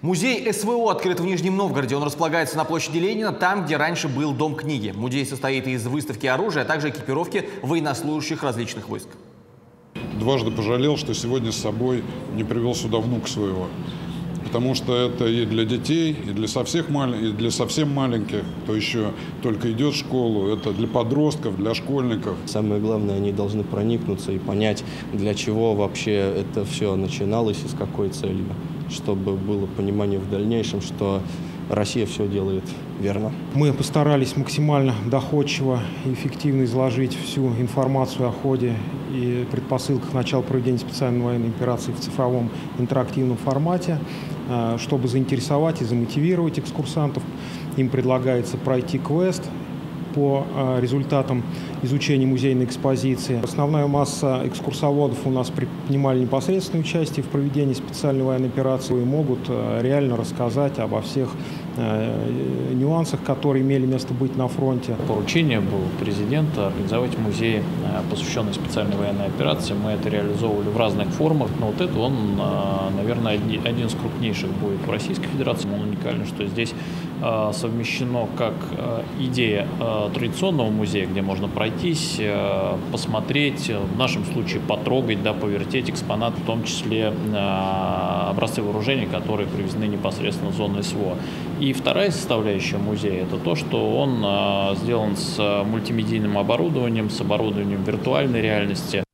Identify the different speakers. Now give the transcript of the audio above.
Speaker 1: Музей СВО открыт в Нижнем Новгороде. Он располагается на площади Ленина, там, где раньше был Дом книги. Музей состоит из выставки оружия, а также экипировки военнослужащих различных войск.
Speaker 2: Дважды пожалел, что сегодня с собой не привел сюда внука своего. Потому что это и для детей, и для, совсем мал... и для совсем маленьких, кто еще только идет в школу, это для подростков, для школьников.
Speaker 3: Самое главное, они должны проникнуться и понять, для чего вообще это все начиналось и с какой целью, чтобы было понимание в дальнейшем, что Россия все делает верно.
Speaker 4: Мы постарались максимально доходчиво и эффективно изложить всю информацию о ходе и предпосылках начала проведения специальной военной операции в цифровом интерактивном формате, э, чтобы заинтересовать и замотивировать экскурсантов. Им предлагается пройти квест по э, результатам изучения музейной экспозиции. Основная масса экскурсоводов у нас принимали непосредственное участие в проведении специальной военной операции и могут э, реально рассказать обо всех э, нюансах, которые имели место быть на фронте.
Speaker 5: Поручение было президента организовать музей, посвященный специальной военной операции. Мы это реализовывали в разных формах, но вот это он, наверное, один из крупнейших будет в Российской Федерации. Он уникален, что здесь совмещено как идея традиционного музея, где можно пройтись, э, посмотреть, в нашем случае потрогать, да, повертеть экспонаты, в том числе э, образцы вооружений, которые привезены непосредственно в зону СВО. И вторая составляющая музея – это то, что он э, сделан с мультимедийным оборудованием, с оборудованием виртуальной реальности.